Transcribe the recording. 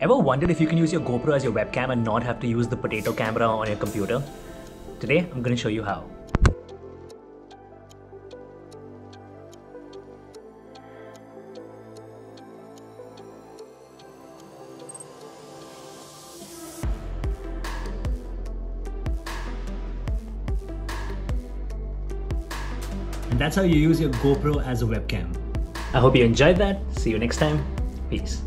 Ever wondered if you can use your GoPro as your webcam and not have to use the potato camera on your computer? Today, I'm going to show you how. And that's how you use your GoPro as a webcam. I hope you enjoyed that. See you next time. Peace.